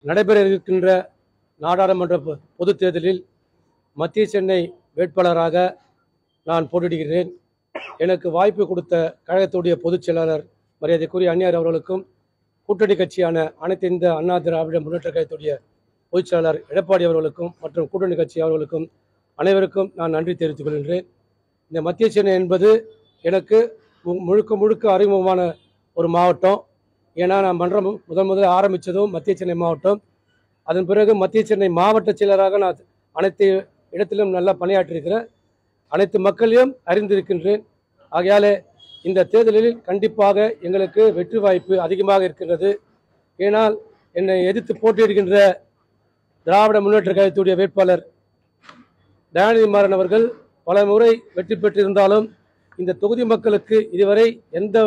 நடைபெற இருக்கின்ற நாடாளுமன்ற பொ- பொதுத் தேர்தலில் மத்திய சென்னை வேட்பாளராக நான் போட்டியிடுகிறேன். எனக்கு வாய்ப்பு கொடுத்த கழகத்துடைய பொதுச் செயலாளர் மரியாதைக்குரிய அந்நியார் அவர்களுக்கும் கூட்டணி கட்சியான அனைத்து இந்த அண்ணா திராவிட முன்னேற்ற கழகத்துடைய பொதுச் செயலாளர் எடப்பாடி அவர்களுக்கும் மற்றும் கூட்டணி கட்சி அவர்களுக்கும் அனைவருக்கும் நான் நன்றி தெரிவித்துக் கொள்கின்றேன். இந்த மத்திய சென்னை என்பது எனக்கு மு- முழுக்க முழுக்க அறிமுகமான ஒரு மாவட்டம். ஏன்னா நான் மன்றம் முதன் முதல்ல ஆரம்பித்ததும் மத்திய சென்னை மாவட்டம். அதன் பிறகு மத்திய சென்னை மாவட்ட செயலராக நான் அனைத்து இடத்திலும் நல்லா பணியாற்றியிருக்கிறேன். அனைத்து மக்களையும் அறிந்திருக்கின்றேன். ஆகையாலே இந்த தேர்தலில் கண்டிப்பாக எங்களுக்கு வெற்றி வாய்ப்பு அதிகமாக இருக்கின்றது. ஏனால் என்னை எதிர்த்து போட்டியிடுகின்ற திராவிட முன்னேற்ற கழகத்துடைய வேட்பாளர் தயாநிதி மாறன் அவர்கள் பல முறை வெற்றி பெற்றிருந்தாலும் இந்த தொகுதி மக்களுக்கு இதுவரை எந்த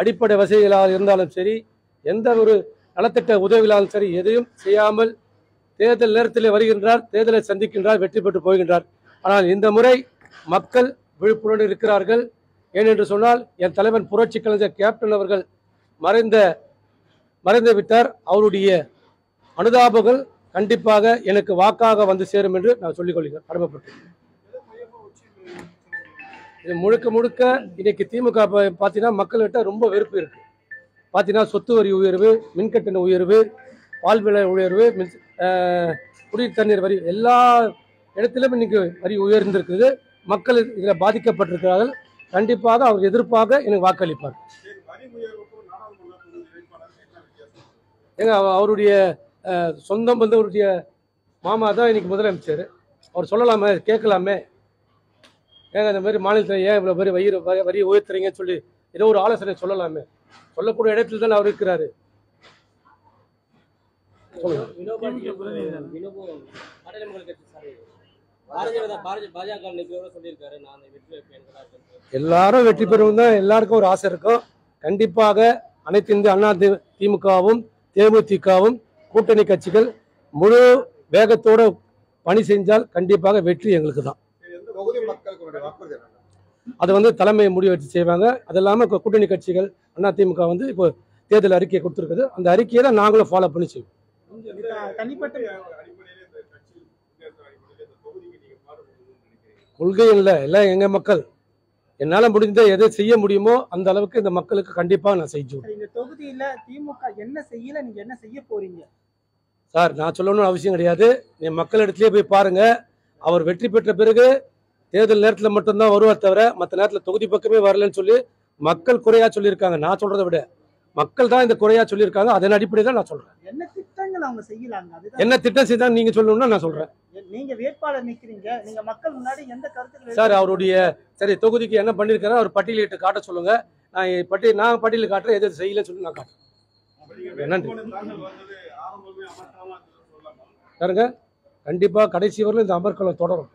அடிப்படை வசதிகளாக இருந்தாலும் சரி எந்த ஒரு நலத்திட்ட உதவியிலும் சரி எதையும் செய்யாமல் தேர்தல் நேரத்தில் வருகின்றார் தேர்தலை சந்திக்கின்றார் வெற்றி பெற்று போகின்றார். ஆனால் இந்த முறை மக்கள் விழிப்புணர்வு இருக்கிறார்கள். ஏனென்று சொன்னால் என் தலைவன் புரட்சி கலைஞர் கேப்டன் அவர்கள் மறைந்த மறைந்து விட்டார். அவருடைய அனுதாபங்கள் கண்டிப்பாக எனக்கு வாக்காக வந்து சேரும் என்று நான் சொல்லிக் கொள்கிறேன் கடமைப்பட்டேன் இது முழுக்க முழுக்க இன்னைக்கு திமுக பார்த்தீங்கன்னா மக்கள்கிட்ட ரொம்ப வெறுப்பு இருக்கு. பார்த்தீங்கன்னா சொத்து வரி உயர்வு மின்கட்டண உயர்வு பால் விலை உயர்வு மின் குடிநீர் தண்ணீர் வரி எல்லா இடத்திலும் இன்னைக்கு வரி உயர்ந்திருக்குது. மக்கள் இதில் பாதிக்கப்பட்டிருக்கிறார்கள். கண்டிப்பாக அவர் எதிர்ப்பாக எனக்கு வாக்களிப்பார். ஏங்க அவருடைய சொந்தம் பந்தவருடைய மாமா தான் இன்னைக்கு முதலமைச்சர். அவர் சொல்லலாமே கேட்கலாமே. ஏங்க இந்த மாதிரி மாநிலத்தில் ஏன் இவ்வளோ வரி வயிறு வரி உயர்த்துறீங்கன்னு சொல்லி ஏதோ ஒரு ஆலோசனை சொல்லலாமே. சொல்லக்கூடிய இடத்துல தான் அவர் இருக்கிறாரு. எல்லாரும் வெற்றி பெறுவோம் தான் எல்லாருக்கும் ஒரு ஆசை இருக்கும். கண்டிப்பாக அனைத்து இந்திய அண்ணா தி- திமுகவும் தேமுதிகவும் கூட்டணி கட்சிகள் முழு வேகத்தோட பணி செஞ்சால் கண்டிப்பாக வெற்றி எங்களுக்கு தான் அது வந்து தலைமை முடிவு எடுத்து செய்வாங்க. அது இல்லாமல் கூட்டணி கட்சிகள் அண்ணா திமுக வந்து இப்போ தேர்தல் அறிக்கையை கொடுத்துருக்குது. அந்த அறிக்கையை தான் நாங்களும் ஃபாலோ பண்ணி செய்வோம். கொள்கை இல்லை. எல்லாம் எங்கள் மக்கள். என்னால் முடிந்த எதை செய்ய முடியுமோ அந்த அளவுக்கு இந்த மக்களுக்கு கண்டிப்பாக நான் இந்த தொகுதியில திமுக என்ன செய்யல நீங்க என்ன செய்ய போறீங்க? சார் நான் சொல்லணும்னு அவசியம் கிடையாது. நீ மக்களிடத்திலே போய் பாருங்க. அவர் வெற்றி பெற்ற பிறகு தேர்தல் நேரத்தில் மட்டும்தான் வருவார் தவிர மற்ற நேரத்தில் தொகுதி பக்கமே வரலன்னு சொல்லி மக்கள் குறையா சொல்லியிருக்காங்க. நான் சொல்றதை விட மக்கள் தான் இந்த குறையா சொல்லியிருக்காங்க. அதன் அடிப்படையில் நான் சொல்றேன். என்ன திட்டங்கள் அவங்க செய்யலாங்க? என்ன திட்டம் செய்தா நீங்க சொல்லணும்னா நான் சொல்றேன். நீங்க வேட்பாளர் நிக்கிறீங்க. நீங்க மக்கள் முன்னாடி எந்த கருத்துக்கள் சார் அவருடைய சரி தொகுதிக்கு என்ன பண்ணியிருக்காரோ அவர் பட்டியலிட்டு காட்ட சொல்லுங்க. நான் பட்டியல் நான் பட்டியலில் காட்டுறேன். எது செய்யலன்னு சொல்லி நான் காட்டுறேன். நன்றி. பாருங்க கண்டிப்பா கடைசி வரலும் இந்த அமர்க்களம் தொடரும்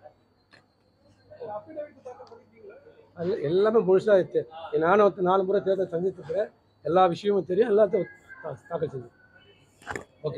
அது எல்லாமே முழுசாக தெ- நானும் நாலு முறை தேர்தல் சந்தித்துக்கிறேன் எல்லா விஷயமும் தெரியும். எல்லாத்தையும் தாக்கல் செஞ்சு ஓகே.